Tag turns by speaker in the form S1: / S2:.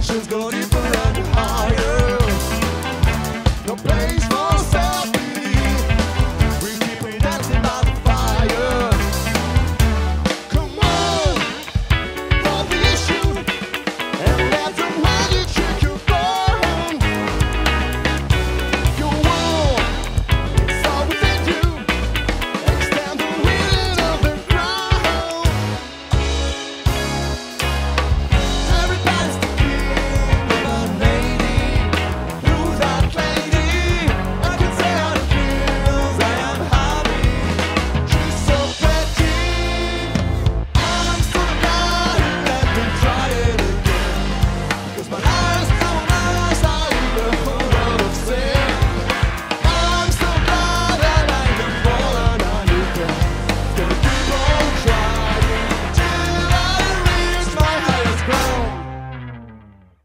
S1: tension's going deeper and higher. No place.